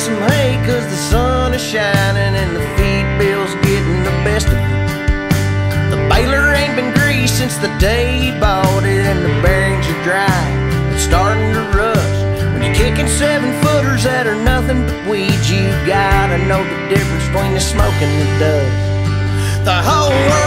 make some hay cause the sun is shining and the feed bill's getting the best of it. The baler ain't been greased since the day he bought it and the bearings are dry. It's starting to rust. When you're kicking seven footers that are nothing but weeds, you gotta know the difference between the smoke and the dust. The whole world's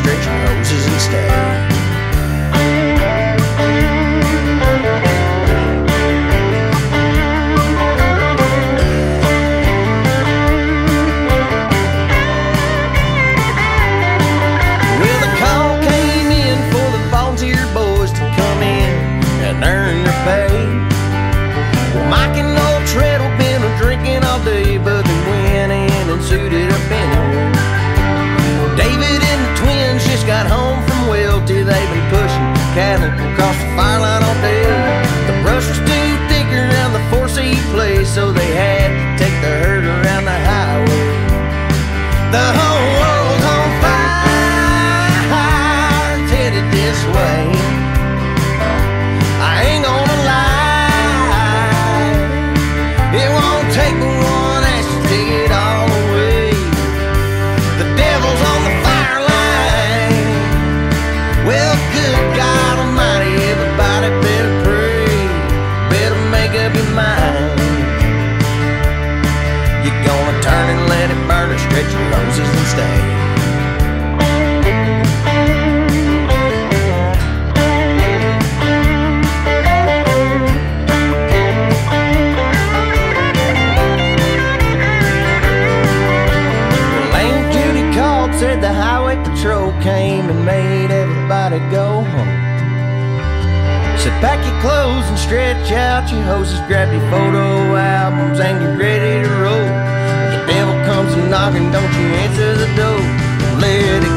let it burn patrol came and made everybody go home. Said pack your clothes and stretch out your hoses, grab your photo albums and get ready to roll. If the devil comes a knocking, don't you answer the door. Let it